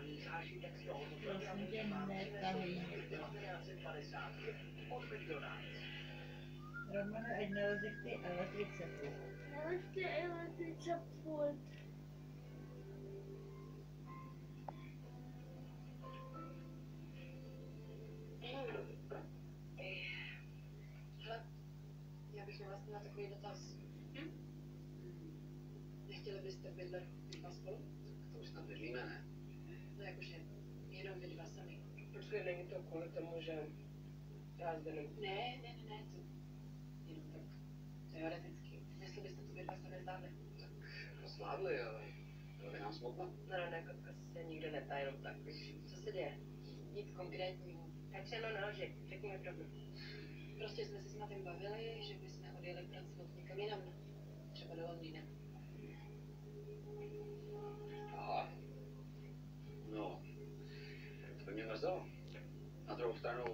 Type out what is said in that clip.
Prosím tě, netahuj mě to. 1955 od McDonald's. Romane, ať naleze k té elektrice. Naležte elektrice pult. Hele, já bych měla na takový dotaz. Hm? Nechtěli byste bydlet spolu? To už tam bydlíme, ne? No jakože jenom vy dva sami. Počkej, není to kvůli tomu, že já zde nemůžu. Ne, ne, ne, ne, to jenom tak teoreticky. Jestli byste to vy dva sami zvládli. Zvládli, ale bylo by nám smutno. No, no, ne, kotka se nikde netá, jenom tak, víš. Co se děje? Nic konkrétního. Tak se mnou nelži, řekni mi pravdu. Prostě jsme se s Matem bavili, že bychom odjeli pracovat někam jinam. Třeba do Londýna. образом, а другую сторону